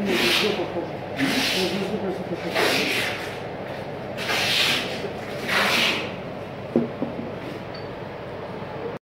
Нет, все похоже. Вот везде.